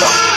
Fuck.